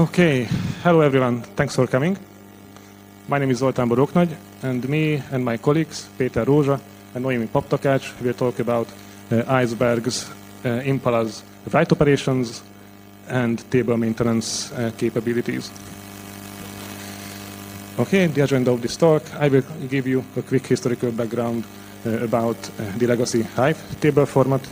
Okay, hello everyone. Thanks for coming. My name is Zoltán Boroknagy, and me and my colleagues, Péter Rózsa and Noémi Paptakács, will talk about uh, Iceberg's, uh, Impala's write operations and table maintenance uh, capabilities. Okay, the agenda of this talk, I will give you a quick historical background uh, about uh, the legacy Hive table format.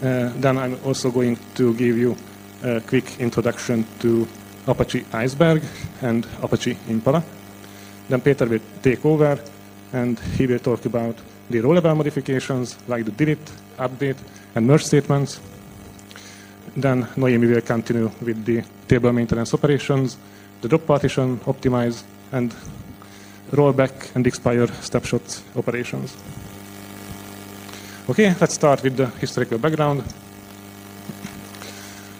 Uh, then I'm also going to give you a quick introduction to Apache Iceberg and Apache Impala. Then Peter will take over and he will talk about the row-level modifications like the delete, update, and merge statements. Then Noemi will continue with the table maintenance operations, the drop partition, optimize, and rollback and expire snapshot operations. Okay, let's start with the historical background.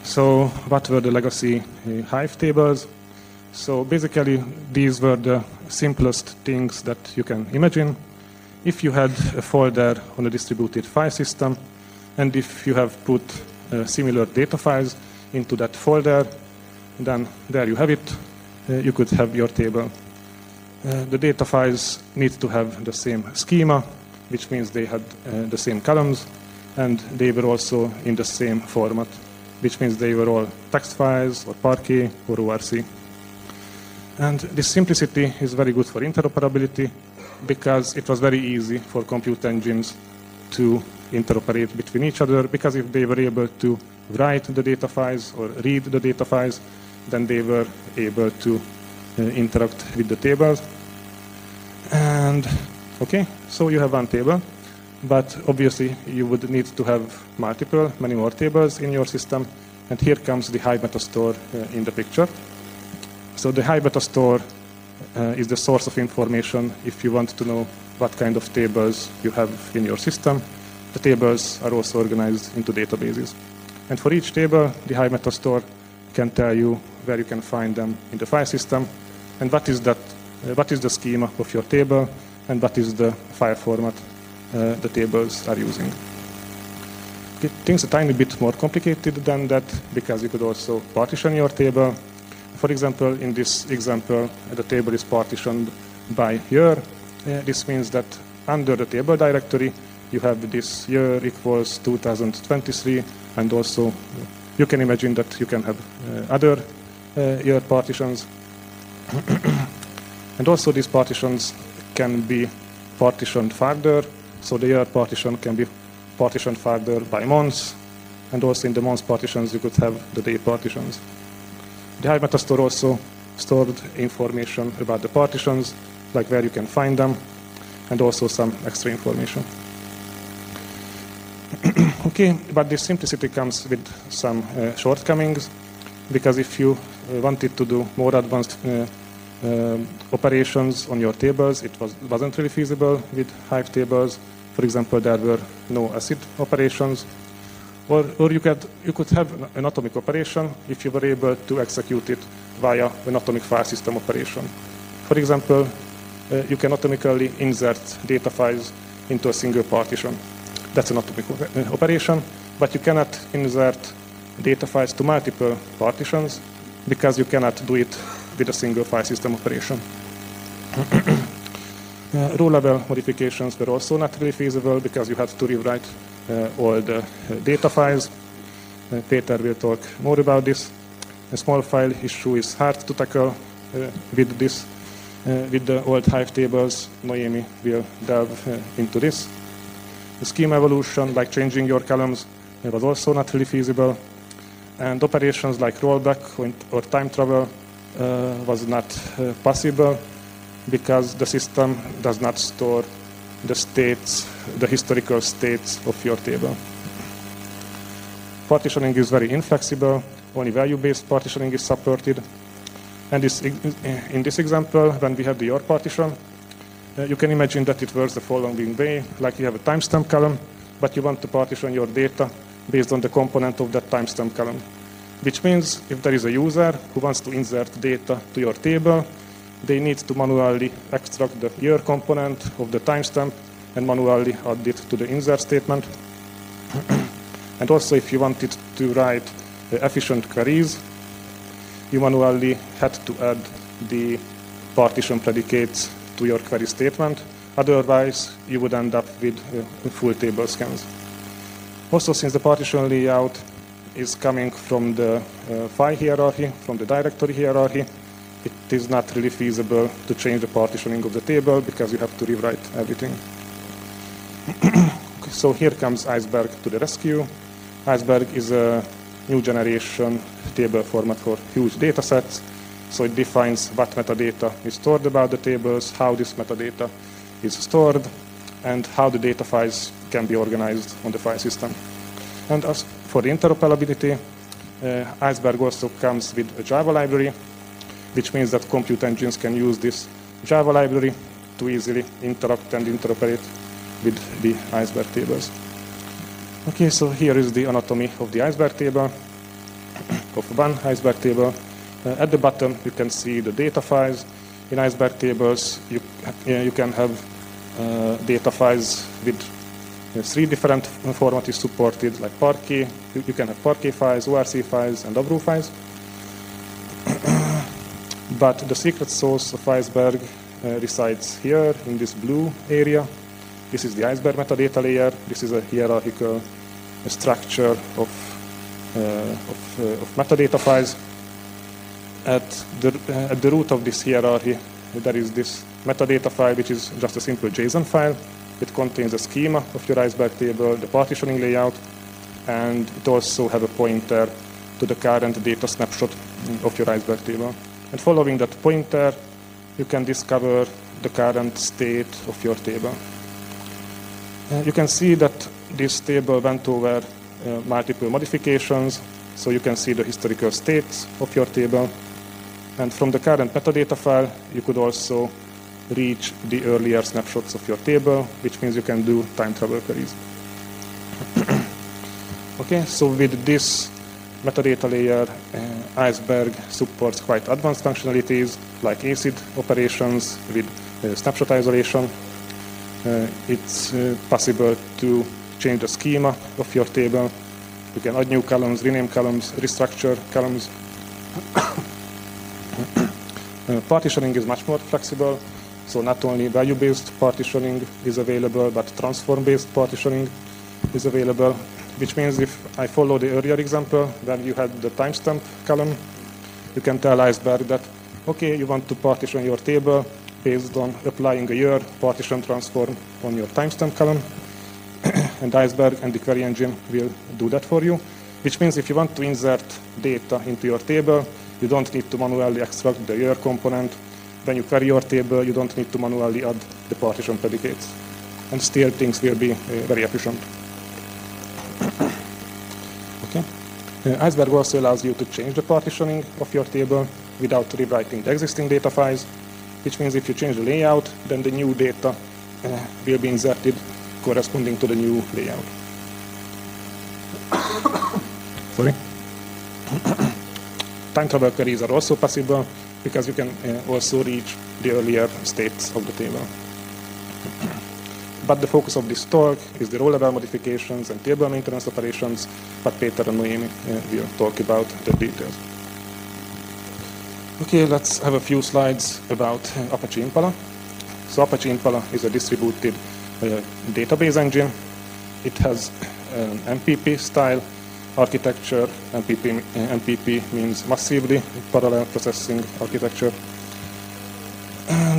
So, what were the legacy uh, Hive tables? So, basically, these were the simplest things that you can imagine. If you had a folder on a distributed file system, and if you have put uh, similar data files into that folder, then there you have it. Uh, you could have your table. Uh, the data files need to have the same schema, which means they had uh, the same columns, and they were also in the same format, which means they were all text files, or Parquet, or ORC. And this simplicity is very good for interoperability because it was very easy for compute engines to interoperate between each other because if they were able to write the data files or read the data files, then they were able to uh, interact with the tables. And okay, so you have one table, but obviously you would need to have multiple, many more tables in your system. And here comes the Hive meta store uh, in the picture. So the Hive meta store uh, is the source of information if you want to know what kind of tables you have in your system. The tables are also organized into databases. And for each table, the Hive meta store can tell you where you can find them in the file system and what is, that, uh, what is the schema of your table and what is the file format the tables are using. Okay, things a tiny bit more complicated than that because you could also partition your table. For example, in this example, the table is partitioned by year. Uh, this means that under the table directory, you have this year equals 2023, and also you can imagine that you can have uh, other uh, year partitions. and also these partitions can be partitioned further, so the year partition can be partitioned further by months, and also in the months partitions you could have the day partitions. The Hive Metastore also stored information about the partitions, like where you can find them, and also some extra information. okay, but this simplicity comes with some uh, shortcomings, because if you uh, wanted to do more advanced uh, uh, operations on your tables, it was, wasn't really feasible with Hive tables. For example, there were no ACID operations. Or, or you, could, you could have an atomic operation if you were able to execute it via an atomic file system operation. For example, uh, you can atomically insert data files into a single partition. That's an atomic uh, operation, but you cannot insert data files to multiple partitions because you cannot do it with a single file system operation. uh, level modifications were also not really feasible because you had to rewrite uh, all the uh, data files. Peter will talk more about this. A small file issue is hard to tackle with this. With the old Hive tables, Noemi will delve into this. The schema evolution, like changing your columns, was also not really feasible. And operations like rollback or time travel uh, was not uh, possible because the system does not store the states, the historical states of your table. Partitioning is very inflexible. Only value-based partitioning is supported. And this, in this example, when we have the your partition, uh, you can imagine that it works the following way, like you have a timestamp column, but you want to partition your data based on the component of that timestamp column. Which means if there is a user who wants to insert data to your table, they need to manually extract the year component of the timestamp and manually add it to the insert statement. and also if you wanted to write uh, efficient queries, you manually had to add the partition predicates to your query statement. Otherwise, you would end up with uh, full table scans. Also, since the partition layout is coming from the uh, file hierarchy, from the directory hierarchy, it is not really feasible to change the partitioning of the table because you have to rewrite everything. so here comes Iceberg to the rescue. Iceberg is a new generation table format for huge data sets. So it defines what metadata is stored about the tables, how this metadata is stored, and how the data files can be organized on the file system. And as for the interoperability, uh, Iceberg also comes with a Java library, which means that compute engines can use this Java library to easily interact and interoperate with the Iceberg tables. Okay, so here is the anatomy of the Iceberg table, of one Iceberg table. Uh, at the bottom, you can see the data files. In Iceberg tables, you, uh, you can have uh, data files with uh, three different formats supported, like Parquet. You, you, can have Parquet files, ORC files, and Avro files. But the secret source of Iceberg uh, resides here in this blue area. This is the Iceberg metadata layer. This is a hierarchical structure of, uh, of, uh, of, metadata files. At the, uh, at the root of this hierarchy, there is this metadata file, which is just a simple JSON file. It contains a schema of your Iceberg table, the partitioning layout, and it also has a pointer to the current data snapshot of your Iceberg table. And following that pointer, you can discover the current state of your table. Uh, you can see that this table went over uh, multiple modifications, so you can see the historical states of your table. And from the current metadata file, you could also reach the earlier snapshots of your table, which means you can do time travel queries. okay, so with this metadata layer, uh, Iceberg supports quite advanced functionalities like ACID operations with uh, snapshot isolation. Uh, it's uh, possible to change the schema of your table. You can add new columns, rename columns, restructure columns. Uh, partitioning is much more flexible. So not only value-based partitioning is available, but transform-based partitioning is available, which means if I follow the earlier example, when you had the timestamp column, you can tell Iceberg that, okay, you want to partition your table based on applying a year partition transform on your timestamp column, and Iceberg and the query engine will do that for you, which means if you want to insert data into your table, you don't need to manually extract the year component when you query your table, you don't need to manually add the partition predicates. And still things will be uh, very efficient. okay. Uh, Iceberg also allows you to change the partitioning of your table without rewriting the existing data files, which means if you change the layout, then the new data uh, will be inserted corresponding to the new layout. Sorry. Time travel queries are also possible because you can uh, also reach the earlier states of the table. But the focus of this talk is the row level modifications and table maintenance operations, but Peter and Noemi uh, will talk about the details. Okay, let's have a few slides about uh, Apache Impala. So Apache Impala is a distributed uh, database engine. It has an MPP style architecture. MPP, MPP means massively parallel processing architecture.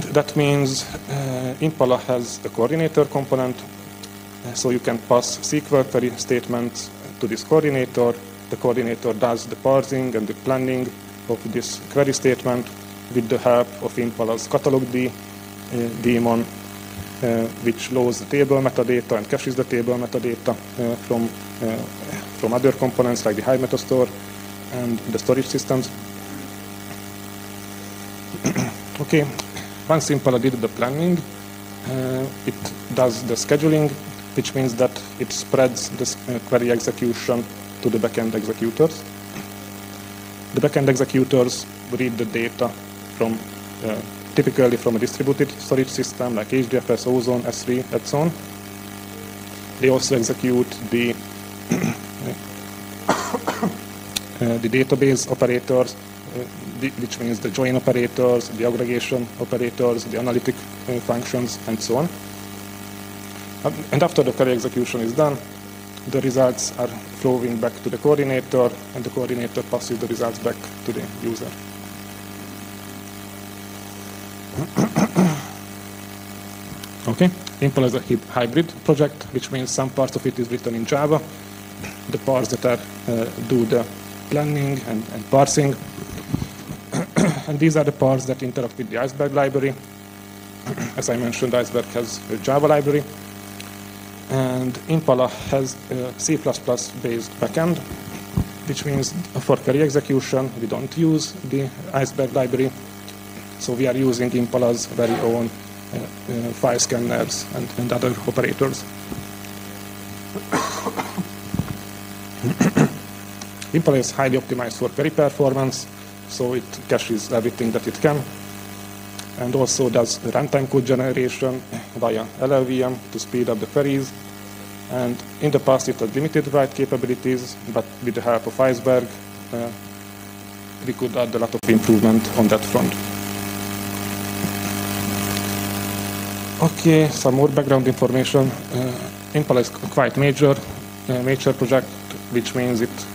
And that means uh, Impala has a coordinator component, uh, so you can pass SQL query statements to this coordinator. The coordinator does the parsing and the planning of this query statement with the help of Impala's catalogd, uh, daemon, uh, which loads the table metadata and caches the table metadata uh, from uh, from other components like the Hive Metastore and the storage systems. okay, once Impala did the planning, uh, it does the scheduling, which means that it spreads the uh, query execution to the backend executors. The backend executors read the data from uh, typically from a distributed storage system like HDFS, Ozone, S3, and so on. They also execute the uh, the database operators which means the join operators, the aggregation operators, the analytic functions, and so on. And after the query execution is done, the results are flowing back to the coordinator, and the coordinator passes the results back to the user. okay, Impala is a hybrid project, which means some parts of it is written in Java, the parts that are uh, do the planning and, and parsing, and these are the parts that interact with the Iceberg library. As I mentioned, Iceberg has a Java library, and Impala has a C++ based backend, which means for query execution, we don't use the Iceberg library. So we are using Impala's very own uh, uh, file scanners and, and other operators. Impala is highly optimized for query performance, so it caches everything that it can and also does runtime code generation via LLVM to speed up the queries. And in the past, it had limited write capabilities, but with the help of Iceberg, uh, we could add a lot of improvement on that front. Okay, some more background information. Uh, Impala is quite major, uh, major project, which means it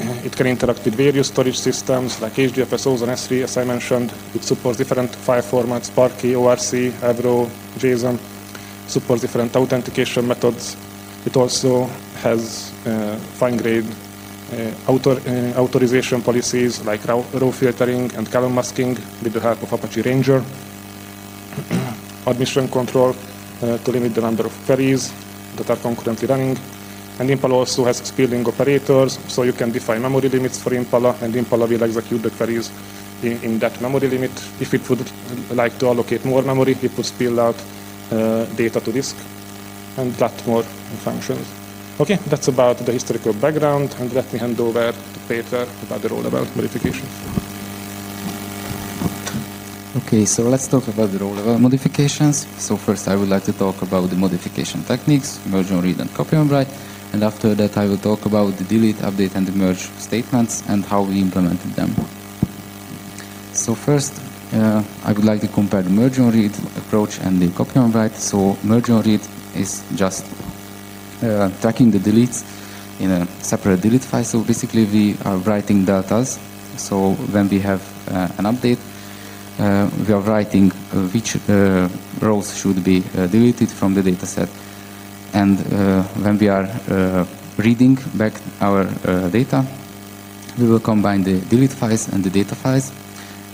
it can interact with various storage systems like HDFS, Ozone S3, as I mentioned. It supports different file formats, Parquet, ORC, Avro, JSON, supports different authentication methods. It also has uh, fine-grained uh, author, uh, authorization policies like row, row, filtering and column masking with the help of Apache Ranger. Admission control uh, to limit the number of queries that are concurrently running and Impala also has spilling operators, so you can define memory limits for Impala, and Impala will execute the queries in, in that memory limit. If it would like to allocate more memory, it would spill out uh, data to disk, and that more functions. Okay, that's about the historical background, and let me hand over to Peter about the row-level modifications. Okay, so let's talk about the row-level modifications. So first I would like to talk about the modification techniques, merge on read and copy on write and after that I will talk about the delete, update and merge statements and how we implemented them. So first uh, I would like to compare the merge on read approach and the copy on write. So merge on read is just uh, tracking the deletes in a separate delete file. So basically we are writing deltas. So when we have uh, an update, uh, we are writing uh, which uh, rows should be deleted from the dataset and uh, when we are uh, reading back our uh, data, we will combine the delete files and the data files.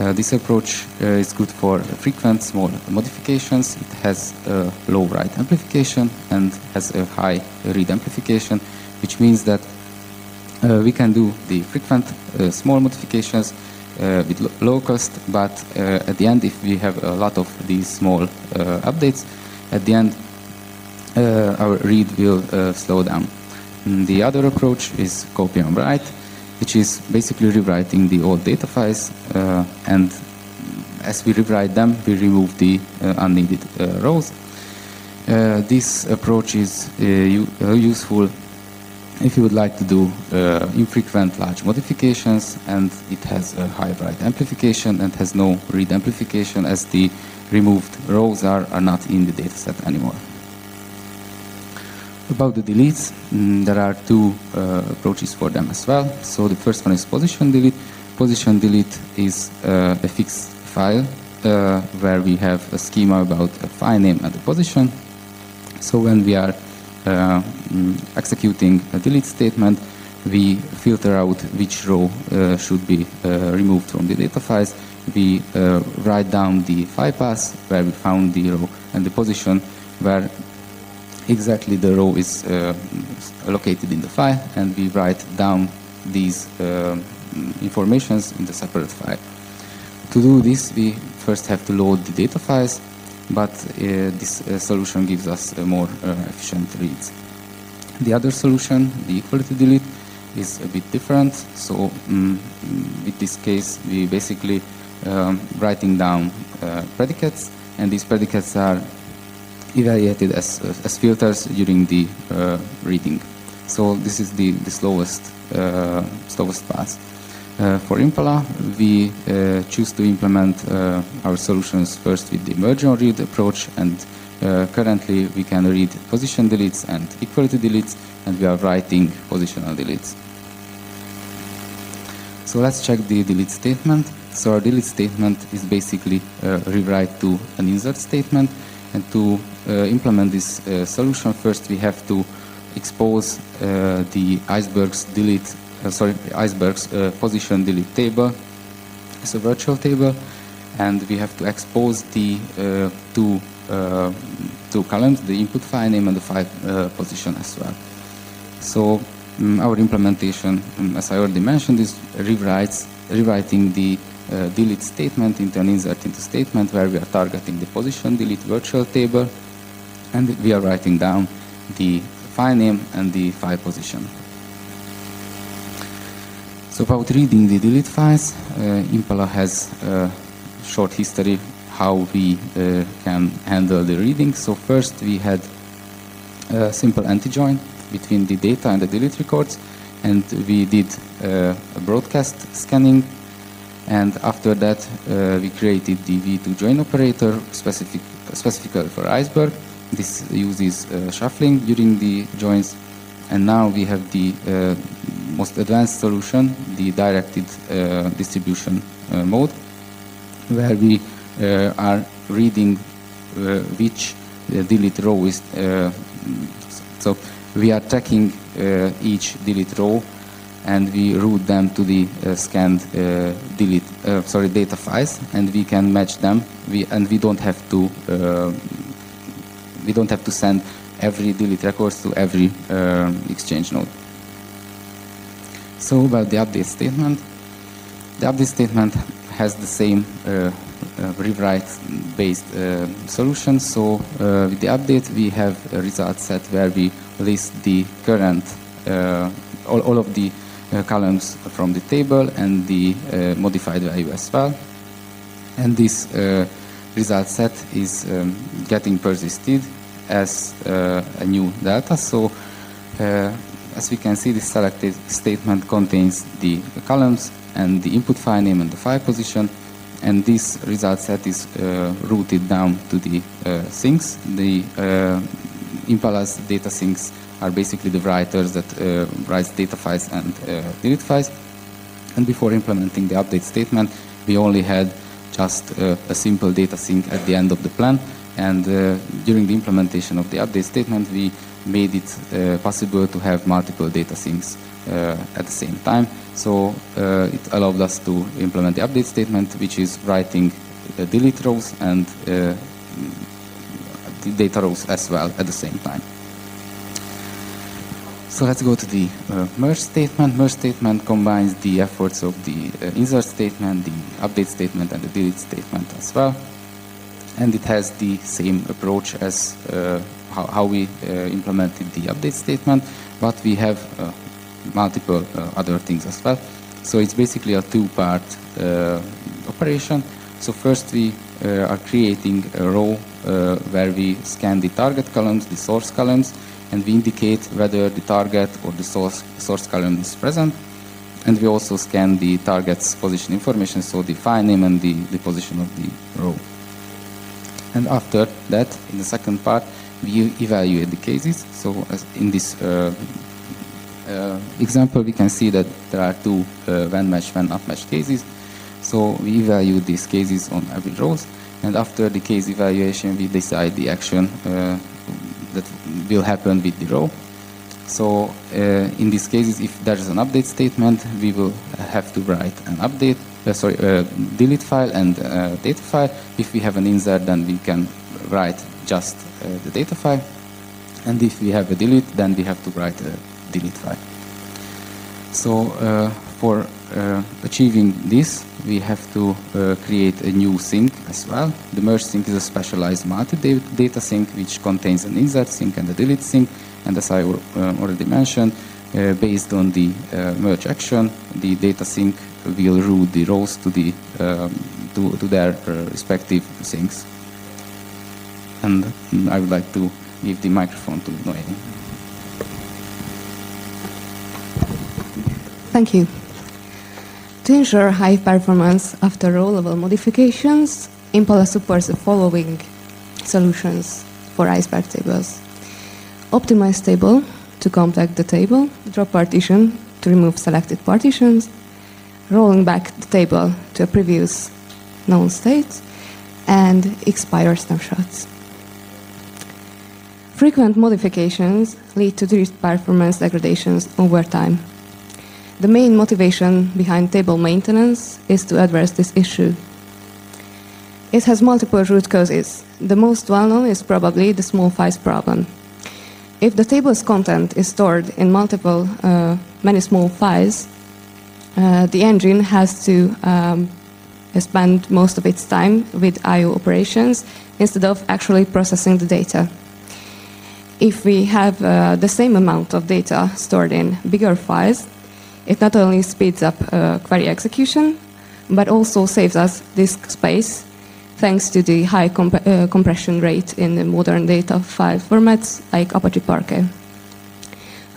Uh, this approach uh, is good for frequent small modifications. It has a low write amplification and has a high read amplification, which means that uh, we can do the frequent small modifications with low cost, but at the end, if we have a lot of these small updates, at the end uh, Uh, our read will uh, slow down. And the other approach is copy on write, which is basically rewriting the old data files, uh, and as we rewrite them, we remove the uh, unneeded uh, rows. this approach is useful if you would like to do uh, infrequent large modifications and it has a high write amplification and has no read amplification as the removed rows are, are not in the dataset anymore. About the deletes, mm, there are two uh, approaches for them as well. So the first one is position delete. Position delete is uh, a fixed file uh, where we have a schema about a file name and the position. So when we are uh, mm, executing a delete statement, we filter out which row uh, should be uh, removed from the data files. We write down the file path where we found the row and the position where exactly the row is uh, located in the file and we write down these uh, informations in the separate file. To do this, we first have to load the data files, but uh, this uh, solution gives us more uh, efficient reads. The other solution, the equality delete, is a bit different. So um, this case, we basically um, writing down predicates, and these predicates are evaluated as, as filters during the uh, reading. So this is the, the slowest, uh, slowest path. Uh, for Impala, we choose to implement our solutions first with the merge on read approach, and uh, currently we can read position deletes and equality deletes, and we are writing positional deletes. So let's check the delete statement. So our delete statement is basically a rewrite to an insert statement, and to implement this uh, solution, first we have to expose uh, the icebergs delete uh, sorry, icebergs uh, position delete table. It's a virtual table, and we have to expose the uh, two two columns, the input file name and the file position as well. So um, our implementation, um, as I already mentioned, is rewrites rewriting the uh, delete statement into an insert into statement where we are targeting the position delete virtual table and we are writing down the file name and the file position. So about reading the delete files, uh, Impala has a short history how we uh, can handle the reading. So first we had a simple anti-join between the data and the delete records, and we did uh, a broadcast scanning. And after that, uh, we created the V2 join operator specific, specifically for iceberg. This uses uh, shuffling during the joins. And now we have the uh, most advanced solution, the directed uh, distribution mode, where we are reading which delete row is. so we are tracking each delete row and we route them to the uh, scanned uh, delete uh, sorry data files and we can match them we and we don't have to we don't have to send every delete records to every exchange node so about the update statement, the update statement has the same uh, uh, rewrite-based uh, solution. So uh, with the update, we have a result set where we list the current, uh, all, all, of the uh, columns from the table and the modified value as well. And this result set is um, getting persisted as a new data. So as we can see, this selected statement contains the columns and the input file name and the file position. And this result set is uh, routed down to the uh, sinks. The uh, Impala's data sinks are basically the writers that uh, writes data files and uh, delete files. And before implementing the update statement, we only had just uh, a simple data sink at the end of the plan. And during the implementation of the update statement, we made it uh, possible to have multiple data sinks uh, at the same time. So uh, it allowed us to implement the update statement, which is writing delete rows and the data rows as well at the same time. So let's go to the uh, merge statement. Merge statement combines the efforts of the uh, insert statement, the update statement, and the delete statement as well. And it has the same approach as uh, how, how we uh, implemented the update statement, but we have uh, multiple other things as well. So it's basically a two-part operation. So first we are creating a row where we scan the target columns, the source columns, and we indicate whether the target or the source, source column is present. And we also scan the target's position information, so the file name and the, the position of the row. And after that, in the second part, we evaluate the cases. So in this uh, uh, example, we can see that there are two uh, when matched, when not matched cases. So we evaluate these cases on every rows, and after the case evaluation, we decide the action uh, that will happen with the row. So uh, in these cases, if there is an update statement, we will have to write an update, uh, sorry, delete file and data file. If we have an insert, then we can write just uh, the data file. And if we have a delete, then we have to write a delete file. So uh, for uh, achieving this, we have to uh, create a new sink as well. The merge sink is a specialized multi-data sink which contains an insert sink and a delete sink. And as I uh, already mentioned, uh, based on the merge action, the data sink will route the roles to, the, um, to, to their respective things. and I would like to give the microphone to Noemi. Thank you. To ensure high performance after row-level modifications, Impala supports the following solutions for iceberg tables. Optimize table to compact the table, drop partition to remove selected partitions, rolling back the table to a previous known state, and expire snapshots. Frequent modifications lead to these performance degradations over time. The main motivation behind table maintenance is to address this issue. It has multiple root causes. The most well known is probably the small files problem. If the table's content is stored in multiple, uh, many small files, uh, the engine has to um, spend most of its time with I/O operations instead of actually processing the data. If we have uh, the same amount of data stored in bigger files, it not only speeds up uh, query execution, but also saves us disk space thanks to the high comp uh, compression rate in the modern data file formats like Apache Parquet.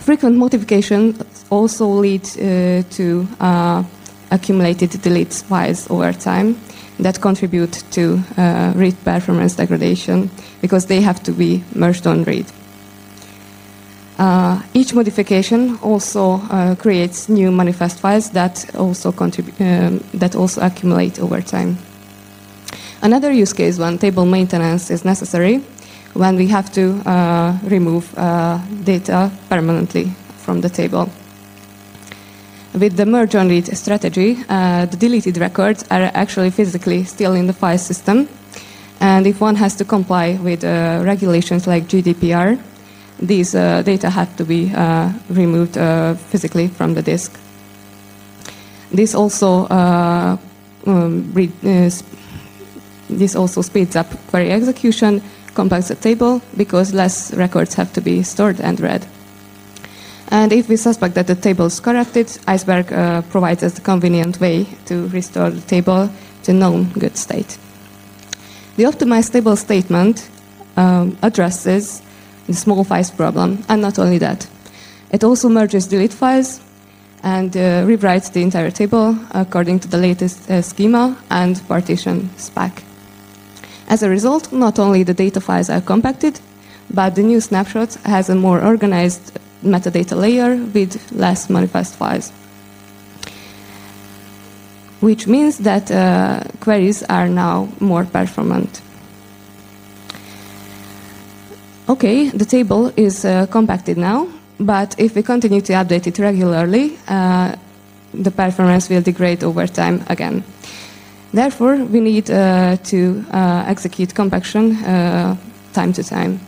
Frequent modification also lead uh, to uh, accumulated delete files over time that contribute to uh, read performance degradation because they have to be merged on read. Uh, each modification also uh, creates new manifest files that also contribute um, that also accumulate over time. Another use case when table maintenance is necessary, when we have to uh, remove uh, data permanently from the table. With the merge on read strategy, uh, the deleted records are actually physically still in the file system. And if one has to comply with uh, regulations like GDPR, these uh, data have to be uh, removed physically from the disk. This also um, this also speeds up query execution, compacts the table because less records have to be stored and read. And if we suspect that the table is corrupted, Iceberg uh, provides us a convenient way to restore the table to known good state. The optimized table statement um, addresses the small files problem, and not only that. It also merges delete files and uh, rewrites the entire table according to the latest uh, schema and partition spec. As a result, not only the data files are compacted, but the new snapshot has a more organized metadata layer with less manifest files. Which means that uh, queries are now more performant. Okay, the table is uh, compacted now, but if we continue to update it regularly, uh, the performance will degrade over time again. Therefore, we need uh, to uh, execute compaction uh, time to time.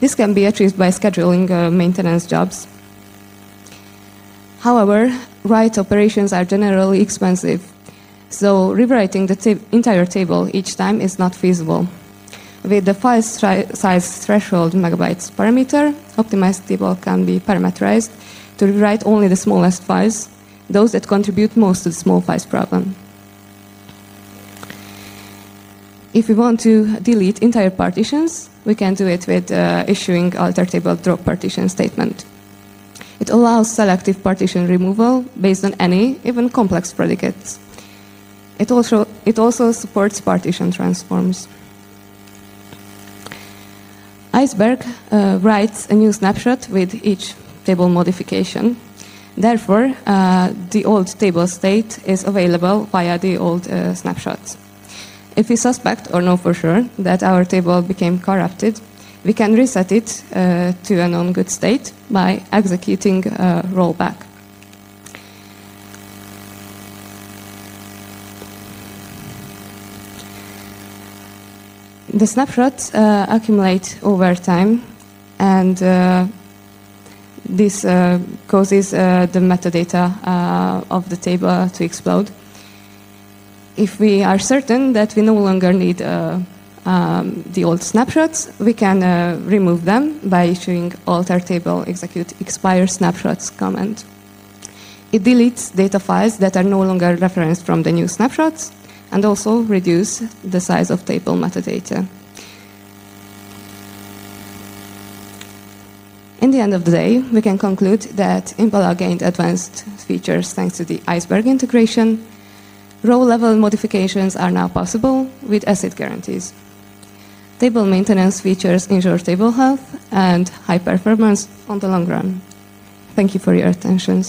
This can be achieved by scheduling uh, maintenance jobs. However, write operations are generally expensive, so rewriting the ta entire table each time is not feasible. With the file size threshold megabytes parameter, optimized table can be parameterized to rewrite only the smallest files, those that contribute most to the small files problem. If we want to delete entire partitions, we can do it with uh, issuing alter table drop partition statement. It allows selective partition removal based on any, even complex predicates. It also, it also supports partition transforms. Iceberg uh, writes a new snapshot with each table modification. Therefore, uh, the old table state is available via the old uh, snapshots. If we suspect or know for sure that our table became corrupted, we can reset it uh, to a non-good state by executing a rollback. The snapshots uh, accumulate over time, and uh, this uh, causes uh, the metadata uh, of the table to explode if we are certain that we no longer need uh, um, the old snapshots, we can uh, remove them by issuing alter table execute expire snapshots command. It deletes data files that are no longer referenced from the new snapshots and also reduce the size of table metadata. In the end of the day, we can conclude that Impala gained advanced features thanks to the Iceberg integration Row level modifications are now possible with ACID guarantees. Table maintenance features ensure table health and high performance on the long run. Thank you for your attention.